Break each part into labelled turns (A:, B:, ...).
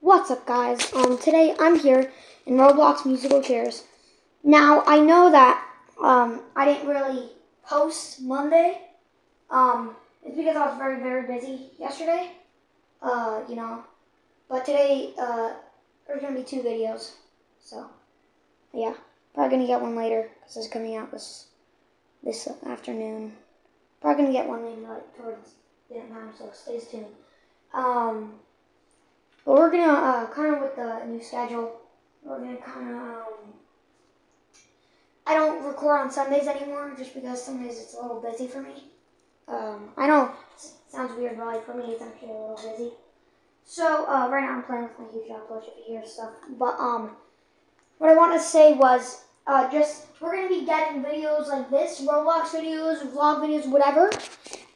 A: What's up, guys? Um, today I'm here in Roblox Musical Chairs. Now I know that um I didn't really post Monday. Um, it's because I was very very busy yesterday. Uh, you know, but today uh there's gonna be two videos. So yeah, probably gonna get one later because it's coming out this this afternoon. Probably gonna get one maybe like towards the end time, so stay tuned. Um. But we're gonna uh, kind of with the new schedule. We're gonna kind of. Um, I don't record on Sundays anymore, just because Sundays it's a little busy for me. Um, I know it sounds weird, but like for me, it's actually a little busy. So uh, right now I'm playing with my huge plush if you hear stuff. But um, what I want to say was uh, just we're gonna be getting videos like this, Roblox videos, vlog videos, whatever,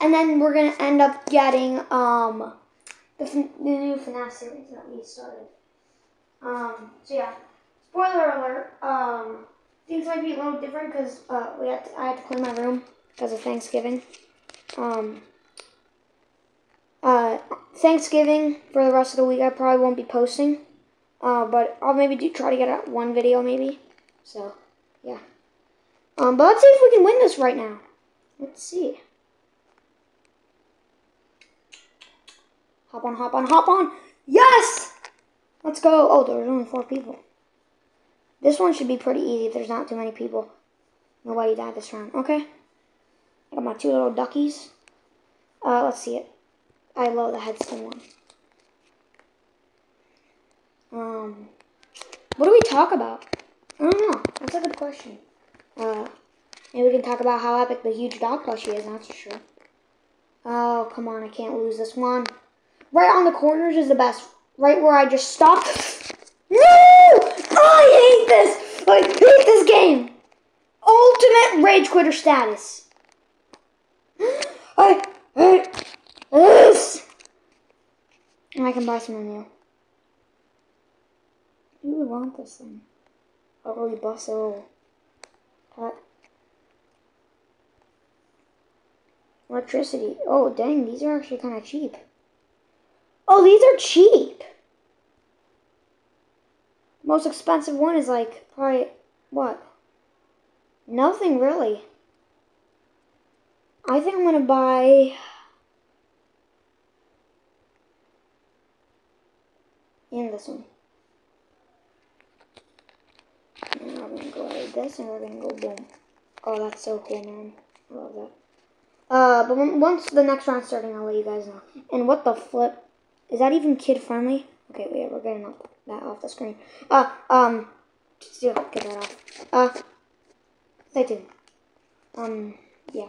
A: and then we're gonna end up getting um the, the new FNAF series that we started. Um, so yeah, spoiler alert. Um, things might be a little different because uh, we had to, I had to clean my room because of Thanksgiving. Um, uh, Thanksgiving for the rest of the week, I probably won't be posting. Uh, but I'll maybe do try to get out one video maybe. So, yeah. Um, but let's see if we can win this right now. Let's see. Hop on, hop on, hop on. Yes! Let's go. Oh, there's only four people. This one should be pretty easy if there's not too many people. Nobody died this round. Okay. I got my two little duckies. Uh, let's see it. I love the headstone one. Um, what do we talk about? I don't know. That's a good question. Uh, maybe we can talk about how epic the huge dog plushie is. That's for sure. Oh, come on. I can't lose this one. Right on the corners is the best. Right where I just stopped. No! I hate this! I hate this game! Ultimate Rage Quitter status. I hate this! And I can buy some new. You want this thing? Ugly bustle. Cut. Electricity. Oh, dang, these are actually kind of cheap. Oh, these are cheap. Most expensive one is like probably what? Nothing really. I think I'm gonna buy. And this one. And I'm gonna go like this, and we're gonna go boom. Oh, that's so cool, man. I love that. Uh, but once the next round's starting, I'll let you guys know. And what the flip? Is that even kid friendly? Okay, wait, we're getting that off the screen. Uh, um, still get that off. Uh, stay tuned. Um, yeah.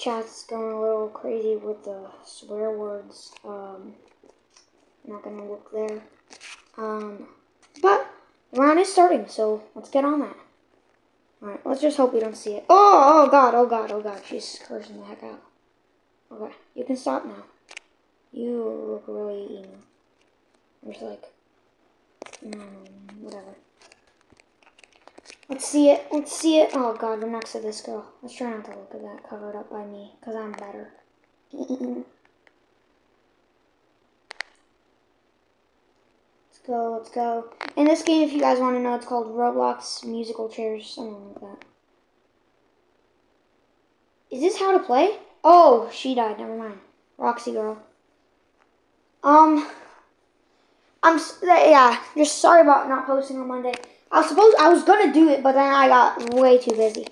A: Chat's going a little crazy with the swear words. Um, not gonna look there. Um, but round is starting, so let's get on that. Alright, let's just hope we don't see it. Oh, oh god, oh god, oh god, she's cursing the heck out. Okay, you can stop now. You look really emo. I'm just like, mm, whatever. Let's see it. Let's see it. Oh god, we're next to this girl. Let's try not to look at that covered up by me, because I'm better. let's go, let's go. In this game, if you guys want to know, it's called Roblox Musical Chairs, something like that. Is this how to play? Oh, she died. Never mind. Roxy girl. Um, I'm yeah. Just sorry about not posting on Monday. I was supposed I was gonna do it, but then I got way too busy.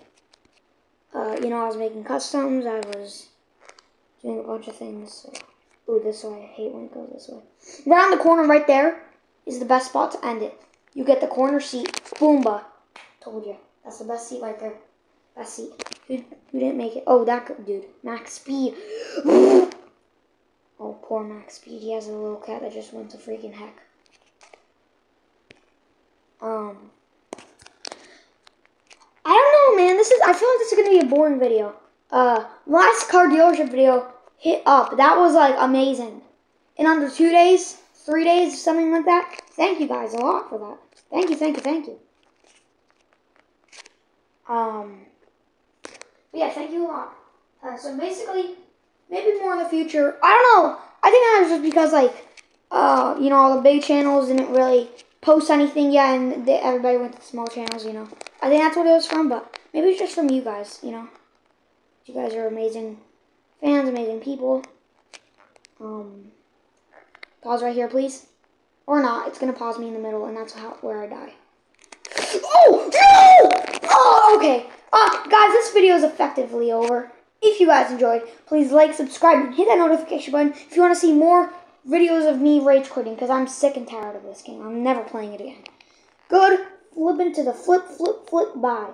A: Uh, you know, I was making customs. I was doing a bunch of things. So. Ooh, this way. I hate when it goes this way. Around the corner right there is the best spot to end it. You get the corner seat. Boomba. Told you. That's the best seat right there. Best seat. Who, who didn't make it? Oh, that dude. Max speed. Oh, poor Max Speed. He has a little cat that just went to freaking heck. Um, I don't know, man. This is. I feel like this is gonna be a boring video. Uh, last car dealership video hit up. That was like amazing. In under two days, three days, something like that. Thank you guys a lot for that. Thank you, thank you, thank you. Um, yeah, thank you a lot. Uh, so basically, maybe more in the future. I don't know. I think that was just because like uh, you know, all the big channels didn't really post anything yet, and they, everybody went to the small channels. You know, I think that's what it was from, but maybe it's just from you guys. You know, you guys are amazing fans, amazing people. Um, pause right here, please, or not. It's gonna pause me in the middle, and that's how where I die. Oh no! Oh, okay. Uh, guys, this video is effectively over. If you guys enjoyed, please like, subscribe, and hit that notification button if you want to see more videos of me rage quitting because I'm sick and tired of this game. I'm never playing it again. Good. Flip into the flip, flip, flip. Bye.